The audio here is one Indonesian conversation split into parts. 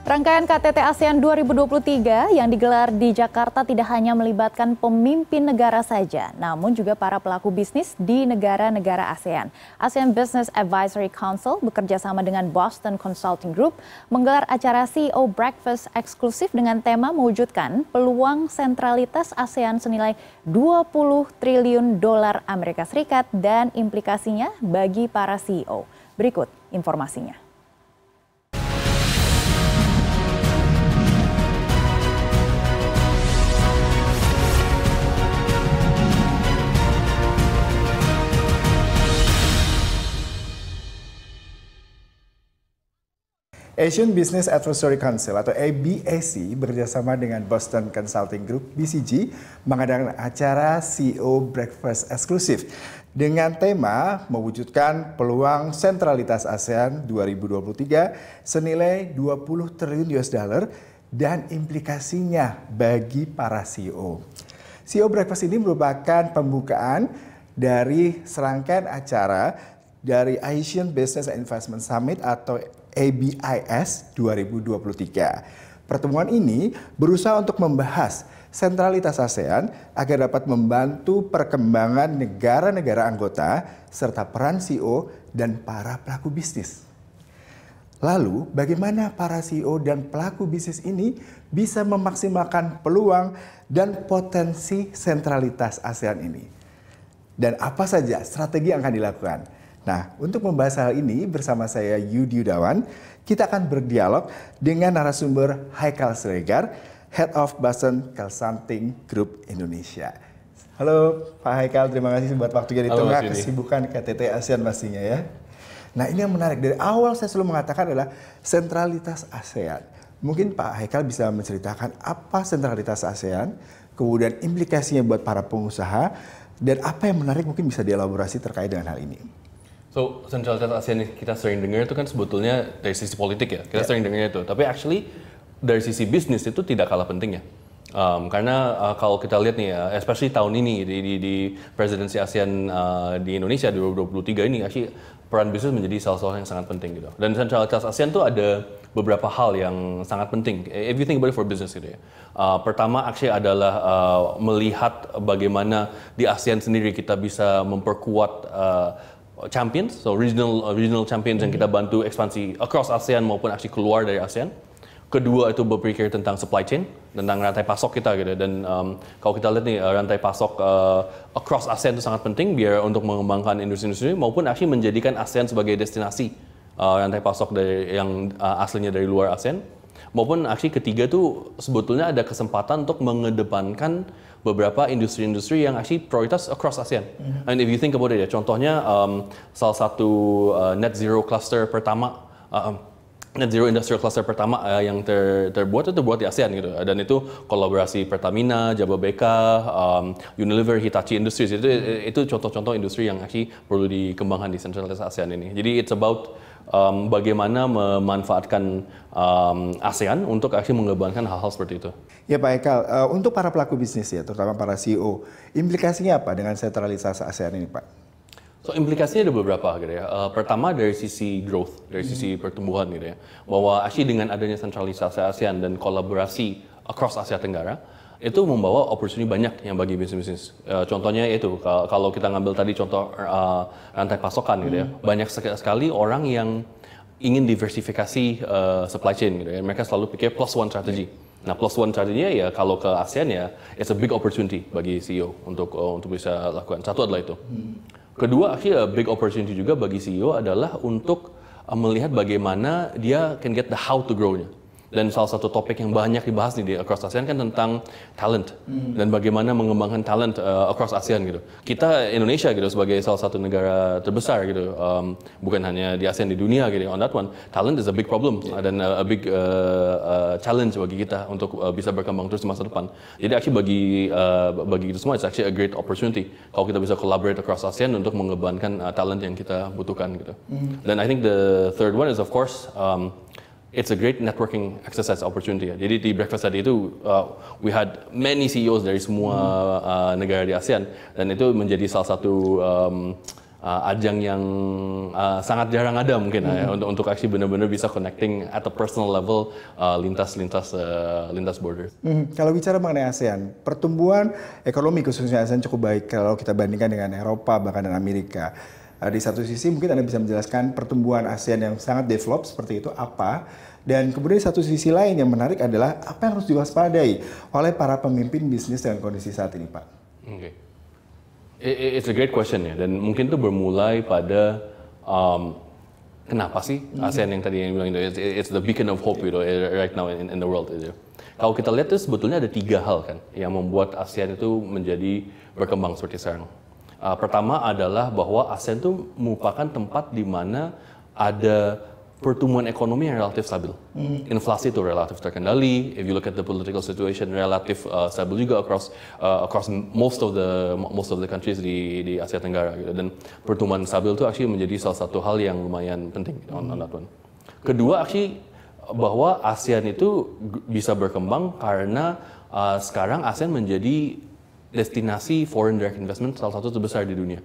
Rangkaian KTT ASEAN 2023 yang digelar di Jakarta tidak hanya melibatkan pemimpin negara saja, namun juga para pelaku bisnis di negara-negara ASEAN. ASEAN Business Advisory Council bekerja sama dengan Boston Consulting Group menggelar acara CEO Breakfast eksklusif dengan tema mewujudkan peluang sentralitas ASEAN senilai 20 triliun dolar Amerika Serikat dan implikasinya bagi para CEO. Berikut informasinya. Asian Business Advisory Council atau ABAC bekerjasama dengan Boston Consulting Group BCG mengadakan acara CEO Breakfast eksklusif dengan tema mewujudkan peluang sentralitas ASEAN 2023 senilai 20 triliun US dollar dan implikasinya bagi para CEO. CEO Breakfast ini merupakan pembukaan dari serangkaian acara dari Asian Business Investment Summit atau ABIS 2023. Pertemuan ini berusaha untuk membahas sentralitas ASEAN agar dapat membantu perkembangan negara-negara anggota serta peran CEO dan para pelaku bisnis. Lalu, bagaimana para CEO dan pelaku bisnis ini bisa memaksimalkan peluang dan potensi sentralitas ASEAN ini? Dan apa saja strategi yang akan dilakukan? Nah, untuk membahas hal ini bersama saya Yudi Yudawan, kita akan berdialog dengan narasumber Haikal Sregar, Head of Boston Consulting Group Indonesia. Halo Pak Haikal, terima kasih buat waktunya di tengah kesibukan KTT ASEAN pastinya ya. Nah ini yang menarik, dari awal saya selalu mengatakan adalah sentralitas ASEAN. Mungkin Pak Haikal bisa menceritakan apa sentralitas ASEAN, kemudian implikasinya buat para pengusaha, dan apa yang menarik mungkin bisa dielaborasi terkait dengan hal ini. So sentralitas ASEAN kita sering dengar itu kan sebetulnya dari sisi politik ya, kita yeah. sering dengarnya itu. Tapi actually dari sisi bisnis itu tidak kalah pentingnya. Um, karena uh, kalau kita lihat nih ya, especially tahun ini di, di, di presidensi ASEAN uh, di Indonesia 2023 ini, actually peran bisnis menjadi salah satu yang sangat penting gitu. Dan sentralitas ASEAN tuh ada beberapa hal yang sangat penting. If you think about it for business gitu ya. Uh, pertama actually adalah uh, melihat bagaimana di ASEAN sendiri kita bisa memperkuat uh, champions, so regional uh, regional champions yang kita bantu ekspansi across ASEAN maupun actually keluar dari ASEAN. Kedua itu berpikir tentang supply chain, tentang rantai pasok kita gitu. Dan um, kalau kita lihat nih uh, rantai pasok uh, across ASEAN itu sangat penting biar untuk mengembangkan industri-industri maupun actually menjadikan ASEAN sebagai destinasi uh, rantai pasok dari yang uh, aslinya dari luar ASEAN. Maupun actually ketiga tuh sebetulnya ada kesempatan untuk mengedepankan beberapa industri-industri yang actually prioritas across ASEAN. Mm-hmm. And if you think about it ya, contohnya um, salah satu uh, net zero cluster pertama, uh, net zero industrial cluster pertama uh, yang ter, terbuat itu terbuat di ASEAN gitu. Dan itu kolaborasi Pertamina, Jababeka, um, Unilever, Hitachi Industries itu mm-hmm. itu contoh-contoh industri yang actually perlu dikembangkan di sentralitas ASEAN ini. Jadi it's about um, bagaimana memanfaatkan um, ASEAN untuk akhirnya mengembangkan hal-hal seperti itu. Ya Pak Ekal, uh, untuk para pelaku bisnis ya, terutama para CEO, implikasinya apa dengan sentralisasi ASEAN ini Pak? So implikasinya ada beberapa gitu ya. Uh, pertama dari sisi growth, dari sisi hmm. pertumbuhan gitu ya. Bahwa actually dengan adanya sentralisasi ASEAN dan kolaborasi across Asia Tenggara, itu membawa opportunity banyak yang bagi bisnis-bisnis. Uh, contohnya itu kalau kita ngambil tadi contoh uh, rantai pasokan gitu ya, hmm. banyak sekali orang yang ingin diversifikasi uh, supply chain gitu ya. Mereka selalu pikir plus one strategy. Nah plus one strateginya ya kalau ke ASEAN ya it's a big opportunity bagi CEO untuk uh, untuk bisa lakukan. Satu adalah itu. Hmm. Kedua akhirnya big opportunity juga bagi CEO adalah untuk uh, melihat bagaimana dia can get the how to grow-nya dan salah satu topik yang banyak dibahas nih di across ASEAN kan tentang talent hmm. dan bagaimana mengembangkan talent uh, across ASEAN gitu. Kita Indonesia gitu sebagai salah satu negara terbesar gitu, um, bukan hanya di ASEAN di dunia gitu. On that one, talent is a big problem yeah. dan uh, a big uh, uh, challenge bagi kita untuk uh, bisa berkembang terus di masa depan. Jadi actually bagi uh, bagi itu semua it's actually a great opportunity kalau kita bisa collaborate across ASEAN untuk mengembangkan uh, talent yang kita butuhkan gitu. Hmm. Dan I think the third one is of course um, it's a great networking exercise opportunity. Jadi di breakfast tadi itu uh, we had many CEOs dari semua uh, negara di ASEAN dan itu menjadi salah satu um, uh, ajang yang uh, sangat jarang ada mungkin mm -hmm. ya, untuk untuk actually benar-benar bisa connecting at a personal level uh, lintas lintas uh, lintas border. Mm -hmm. Kalau bicara mengenai ASEAN, pertumbuhan ekonomi khususnya ASEAN cukup baik kalau kita bandingkan dengan Eropa bahkan dengan Amerika. Uh, di satu sisi mungkin Anda bisa menjelaskan pertumbuhan ASEAN yang sangat develop seperti itu apa dan kemudian satu sisi lain yang menarik adalah apa yang harus diwaspadai oleh para pemimpin bisnis dengan kondisi saat ini, Pak. Oke. Okay. It's a great question ya, dan mungkin itu bermulai pada um, kenapa sih ASEAN yang tadi yang bilang itu it's the beacon of hope gitu right now in, in the world itu. Kalau kita lihat itu sebetulnya ada tiga hal kan yang membuat ASEAN itu menjadi berkembang seperti sekarang. Uh, pertama adalah bahwa ASEAN itu merupakan tempat di mana ada pertumbuhan ekonomi yang relatif stabil. Mm. Inflasi itu relatif terkendali. If you look at the political situation, relatif uh, stabil juga across uh, across most of the most of the countries di di Asia Tenggara. Gitu. Dan pertumbuhan stabil itu actually menjadi salah satu hal yang lumayan penting gitu, on, on that one. Kedua, actually bahwa ASEAN itu bisa berkembang karena uh, sekarang ASEAN menjadi destinasi foreign direct investment salah satu terbesar di dunia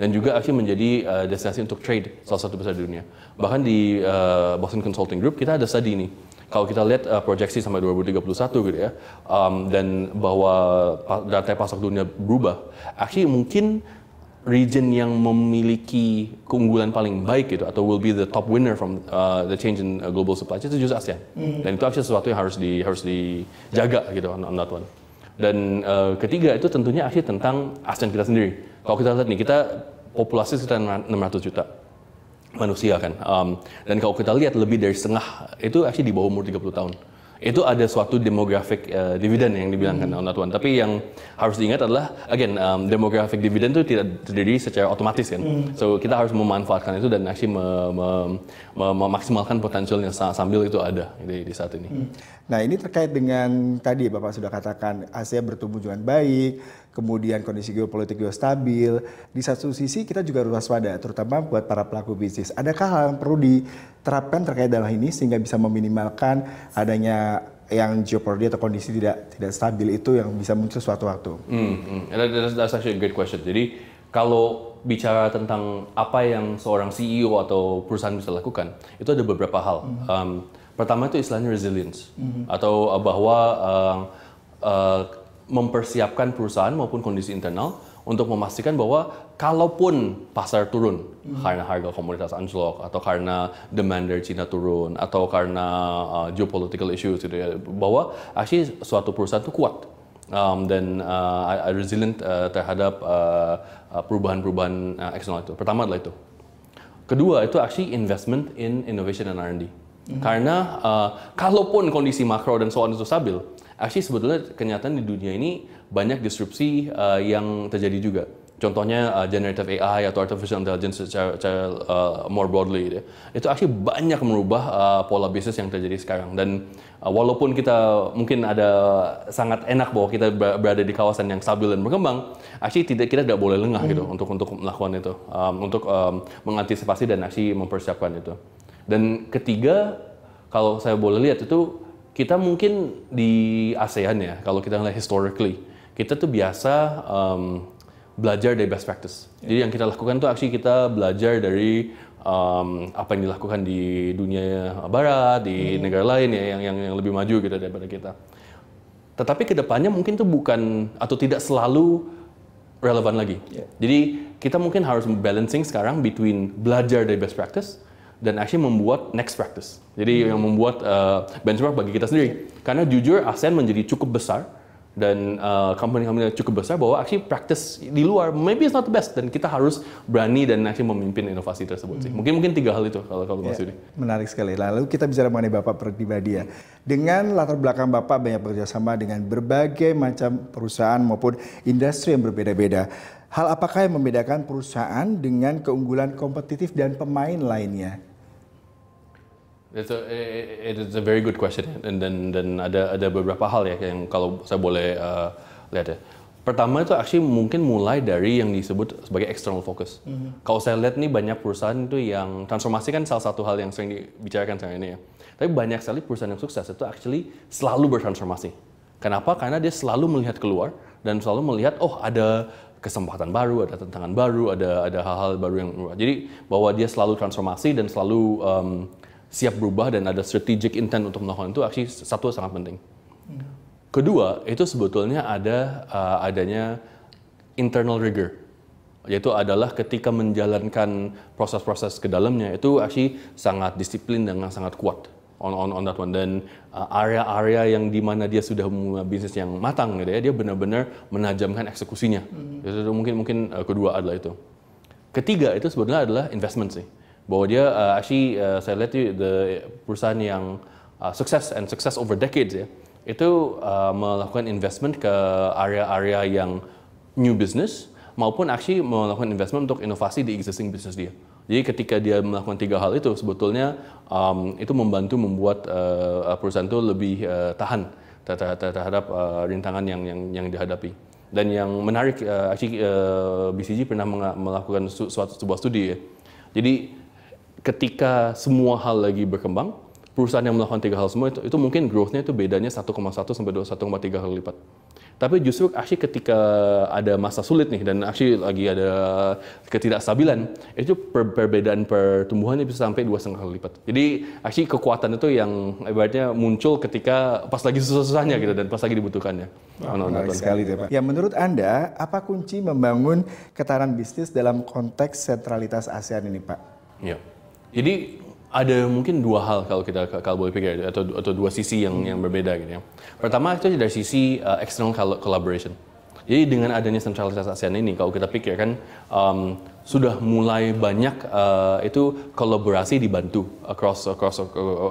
dan juga actually menjadi uh, destinasi untuk trade salah satu besar di dunia. Bahkan di uh, Boston Consulting Group kita ada study ini. Kalau kita lihat uh, proyeksi sampai 2031 gitu ya, um, dan bahwa data pasok dunia berubah, actually mungkin region yang memiliki keunggulan paling baik gitu atau will be the top winner from uh, the change in global supply chain itu justru ASEAN. Mm. Dan itu actually sesuatu yang harus di harus dijaga gitu on, on that one. Dan uh, ketiga itu tentunya actually tentang ASEAN kita sendiri kalau kita lihat nih, kita populasi sekitar 600 juta manusia kan. Um, dan kalau kita lihat lebih dari setengah itu actually di bawah umur 30 tahun itu ada suatu demographic uh, dividend yang dibilangkan hmm. Tuan. Tapi yang harus diingat adalah again um, demographic dividend itu tidak terjadi secara otomatis kan. Hmm. So kita harus memanfaatkan itu dan actually me, me, me, memaksimalkan potensialnya sambil itu ada di, di saat ini. Hmm. Nah ini terkait dengan tadi Bapak sudah katakan Asia bertumbuh dengan baik, kemudian kondisi geopolitik juga stabil. Di satu sisi kita juga harus waspada, terutama buat para pelaku bisnis. Adakah hal yang perlu diterapkan terkait dalam ini sehingga bisa meminimalkan adanya yang geopolitik atau kondisi tidak tidak stabil itu yang bisa muncul suatu waktu? Hmm, hmm. That's, that's actually a great question. Jadi kalau bicara tentang apa yang seorang CEO atau perusahaan bisa lakukan, itu ada beberapa hal. Hmm. Um, pertama itu istilahnya resilience hmm. atau bahwa uh, uh, mempersiapkan perusahaan maupun kondisi internal untuk memastikan bahwa kalaupun pasar turun hmm. karena harga komoditas anjlok atau karena demand dari Cina turun atau karena uh, geopolitical issues gitu ya bahwa actually suatu perusahaan itu kuat um, dan uh, resilient uh, terhadap uh, uh, perubahan-perubahan uh, eksternal itu. Pertama adalah itu. Kedua itu actually investment in innovation and R&D. Hmm. Karena uh, kalaupun kondisi makro dan so on itu stabil, actually sebetulnya kenyataan di dunia ini banyak disrupsi uh, yang terjadi juga. Contohnya uh, generative AI atau artificial intelligence secara, secara uh, more broadly gitu. Itu actually banyak merubah uh, pola bisnis yang terjadi sekarang dan uh, walaupun kita mungkin ada sangat enak bahwa kita berada di kawasan yang stabil dan berkembang, actually tidak kita tidak boleh lengah gitu hmm. gitu untuk untuk melakukan itu, um, untuk um, mengantisipasi dan actually mempersiapkan itu. Dan ketiga, kalau saya boleh lihat itu kita mungkin di ASEAN ya, kalau kita lihat historically, kita tuh biasa um, belajar dari best practice. Yeah. Jadi yang kita lakukan tuh actually kita belajar dari um, apa yang dilakukan di dunia barat, di hmm. negara lain ya yang, yang yang lebih maju gitu daripada kita. Tetapi ke depannya mungkin tuh bukan atau tidak selalu relevan lagi. Yeah. Jadi kita mungkin harus balancing sekarang between belajar dari best practice dan actually membuat next practice. Jadi hmm. yang membuat uh, benchmark bagi kita sendiri. Karena jujur ASEAN menjadi cukup besar dan uh, company-company cukup besar bahwa actually practice di luar maybe it's not the best dan kita harus berani dan actually memimpin inovasi tersebut sih. Hmm. Mungkin mungkin tiga hal itu kalau kalau Mas yeah, Menarik sekali. Lalu kita bicara mengenai Bapak pribadi ya. Dengan latar belakang Bapak banyak bekerjasama dengan berbagai macam perusahaan maupun industri yang berbeda-beda. Hal apakah yang membedakan perusahaan dengan keunggulan kompetitif dan pemain lainnya? It's a, it is a very good question dan dan dan ada ada beberapa hal ya yang kalau saya boleh uh, lihat ya. Pertama itu actually mungkin mulai dari yang disebut sebagai external focus. Mm-hmm. Kalau saya lihat nih banyak perusahaan itu yang transformasi kan salah satu hal yang sering dibicarakan sekarang ini ya. Tapi banyak sekali perusahaan yang sukses itu actually selalu bertransformasi. Kenapa? Karena dia selalu melihat keluar dan selalu melihat oh ada kesempatan baru, ada tantangan baru, ada ada hal-hal baru yang. Jadi bahwa dia selalu transformasi dan selalu um, siap berubah dan ada strategic intent untuk melakukan itu, actually satu sangat penting. Kedua, itu sebetulnya ada uh, adanya internal rigor, yaitu adalah ketika menjalankan proses-proses ke dalamnya itu actually sangat disiplin dan sangat kuat on on on that one. Dan uh, area-area yang di mana dia sudah memulai bisnis yang matang gitu ya dia benar-benar menajamkan eksekusinya. Hmm. itu mungkin mungkin uh, kedua adalah itu. Ketiga itu sebetulnya adalah investment sih bahwa dia uh, actually uh, saya lihat the perusahaan yang uh, sukses and success over decades ya itu uh, melakukan investment ke area-area yang new business maupun actually melakukan investment untuk inovasi di existing business dia. Jadi ketika dia melakukan tiga hal itu sebetulnya um, itu membantu membuat uh, perusahaan itu lebih uh, tahan terhadap uh, rintangan yang yang yang dihadapi. Dan yang menarik, uh, actually uh, BCG pernah melakukan suatu sebuah studi ya. Jadi ketika semua hal lagi berkembang, perusahaan yang melakukan tiga hal semua itu, itu mungkin growth-nya itu bedanya 1,1 sampai 1,3 kali lipat. Tapi justru actually ketika ada masa sulit nih dan actually lagi ada ketidakstabilan, itu per perbedaan pertumbuhannya bisa sampai dua setengah kali lipat. Jadi actually kekuatan itu yang ibaratnya muncul ketika pas lagi susah-susahnya gitu dan pas lagi dibutuhkannya. Wow, menarik sekali ya Pak. Ya menurut Anda, apa kunci membangun ketahanan bisnis dalam konteks sentralitas ASEAN ini Pak? Ya. Jadi ada mungkin dua hal kalau kita kalau boleh pikir atau atau dua sisi yang yang berbeda gitu ya. Pertama itu dari sisi uh, external collaboration. Jadi dengan adanya sentralitas ASEAN ini, kalau kita pikir kan um, sudah mulai banyak uh, itu kolaborasi dibantu across across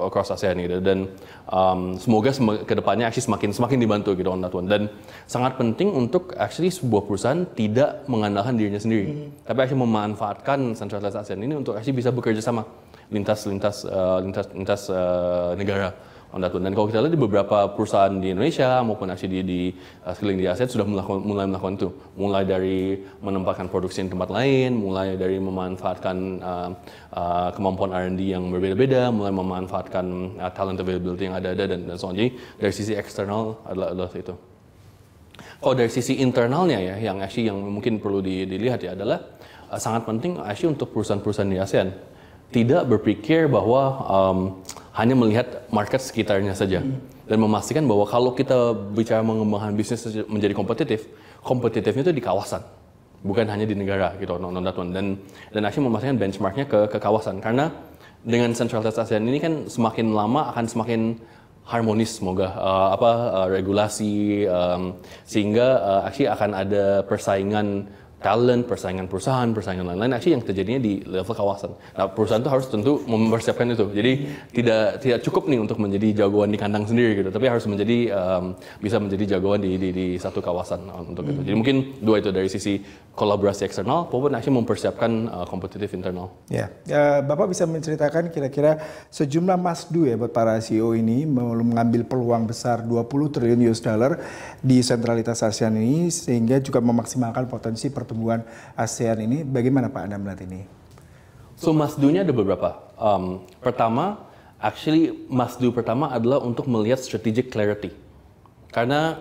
across ASEAN gitu. Dan um, semoga sem ke depannya actually semakin semakin dibantu gitu on that one. Dan sangat penting untuk actually sebuah perusahaan tidak mengandalkan dirinya sendiri, mm -hmm. tapi actually memanfaatkan sentralitas ASEAN ini untuk actually bisa bekerja sama lintas lintas uh, lintas lintas uh, negara on that one. Dan kalau kita lihat di beberapa perusahaan di Indonesia maupun actually di, di uh, sekeliling di Asia sudah melakukan, mulai melakukan itu. Mulai dari menempatkan produksi di tempat lain, mulai dari memanfaatkan uh, uh, kemampuan R&D yang berbeda-beda, mulai memanfaatkan uh, talent availability yang ada-ada dan, dan so dari sisi eksternal adalah, adalah itu. Kalau dari sisi internalnya ya, yang actually yang mungkin perlu dilihat ya adalah uh, sangat penting actually untuk perusahaan-perusahaan di ASEAN tidak berpikir bahwa um, hanya melihat market sekitarnya saja hmm. dan memastikan bahwa kalau kita bicara mengembangkan bisnis menjadi kompetitif, kompetitifnya itu di kawasan, bukan hanya di negara gitu, non one. Dan dan akhirnya memastikan benchmarknya ke ke kawasan karena dengan sentralitas ASEAN ini kan semakin lama akan semakin harmonis semoga uh, apa uh, regulasi um, sehingga uh, actually akan ada persaingan talent, persaingan perusahaan, persaingan lain-lain, actually yang terjadinya di level kawasan. Nah, perusahaan itu harus tentu mempersiapkan itu. Jadi tidak tidak cukup nih untuk menjadi jagoan di kandang sendiri gitu, tapi harus menjadi um, bisa menjadi jagoan di, di, di satu kawasan untuk itu. Jadi mungkin dua itu dari sisi kolaborasi eksternal maupun actually mempersiapkan uh, kompetitif internal. Ya. ya, Bapak bisa menceritakan kira-kira sejumlah masdu ya buat para CEO ini mengambil peluang besar 20 triliun US dollar di sentralitas ASEAN ini sehingga juga memaksimalkan potensi pertumbuhan pertumbuhan ASEAN ini. Bagaimana Pak Anda melihat ini? So masdunya ada beberapa. Um, pertama, actually masdu pertama adalah untuk melihat strategic clarity. Karena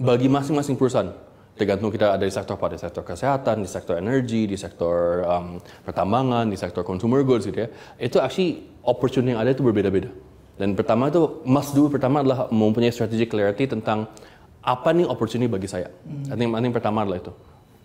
bagi masing-masing perusahaan, tergantung kita ada di sektor apa, di sektor kesehatan, di sektor energi, di sektor um, pertambangan, di sektor consumer goods gitu ya, itu actually opportunity yang ada itu berbeda-beda. Dan pertama itu must do pertama adalah mempunyai strategic clarity tentang apa nih opportunity bagi saya. Hmm. I pertama adalah itu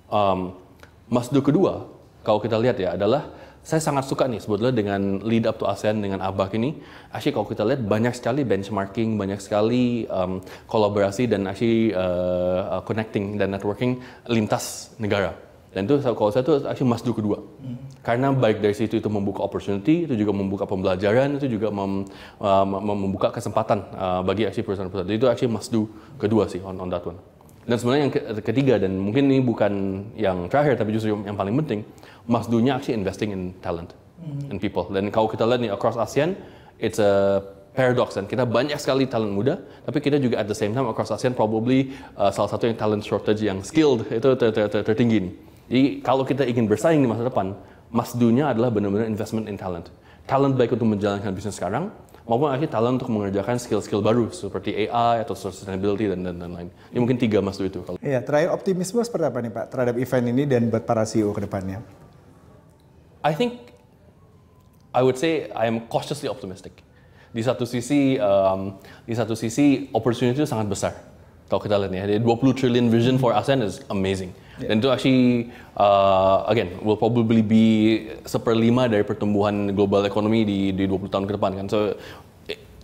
um, Masdo kedua, kalau kita lihat ya, adalah saya sangat suka nih sebetulnya dengan lead up to ASEAN dengan ABAK ini. Actually kalau kita lihat banyak sekali benchmarking, banyak sekali um, kolaborasi dan actually uh, connecting dan networking lintas negara. Dan itu kalau saya itu actually must do kedua. Hmm. Karena baik dari situ itu membuka opportunity, itu juga membuka pembelajaran, itu juga mem, uh, membuka kesempatan uh, bagi actually perusahaan-perusahaan. Itu actually must do kedua sih on, on that one. Dan sebenarnya yang ketiga dan mungkin ini bukan yang terakhir tapi justru yang paling penting, Mas Dunya actually investing in talent mm. in people. Dan kalau kita lihat nih across ASEAN, it's a paradox dan kita banyak sekali talent muda, tapi kita juga at the same time across ASEAN probably uh, salah satu yang talent shortage yang skilled itu ter ter ter tertinggi nih. Jadi kalau kita ingin bersaing di masa depan, Mas Dunya adalah benar-benar investment in talent. Talent baik untuk menjalankan bisnis sekarang maupun actually talent untuk mengerjakan skill-skill baru seperti AI atau sustainability dan dan lain-lain. Ini mungkin tiga mas itu. Kalau Iya, terakhir optimisme seperti apa nih Pak terhadap event ini dan buat para CEO ke depannya? I think I would say I am cautiously optimistic. Di satu sisi, um, di satu sisi opportunity itu sangat besar. Kalau kita lihat nih, 20 trillion vision for ASEAN is amazing. Dan itu actually, uh, again, will probably be seperlima dari pertumbuhan global economy di, di 20 tahun ke depan kan. So,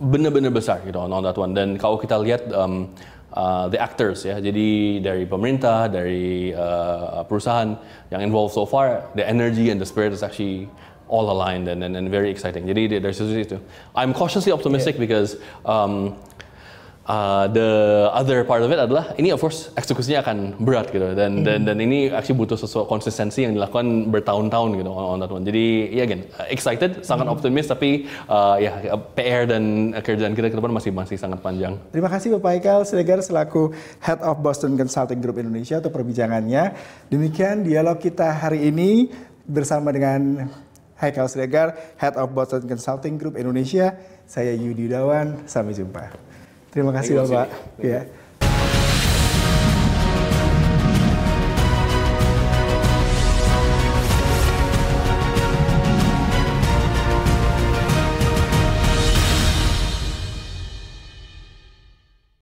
benar-benar besar gitu on, on that one. Dan kalau kita lihat um, uh, the actors ya, jadi dari pemerintah, dari uh, perusahaan yang involved so far, the energy and the spirit is actually all aligned and, and, and very exciting. Jadi dari sisi itu, I'm cautiously optimistic because um, uh, the other part of it adalah ini of course eksekusinya akan berat gitu dan dan dan ini actually butuh sesuatu konsistensi yang dilakukan bertahun-tahun gitu on, on that one. Jadi ya again excited, sangat optimis tapi uh, ya PR dan kerjaan kita ke depan masih masih sangat panjang. Terima kasih Bapak Haikal Siregar selaku Head of Boston Consulting Group Indonesia untuk perbincangannya. Demikian dialog kita hari ini bersama dengan Haikal Siregar, Head of Boston Consulting Group Indonesia. Saya Yudi Dawan, sampai jumpa. Terima kasih Bapak. Ya.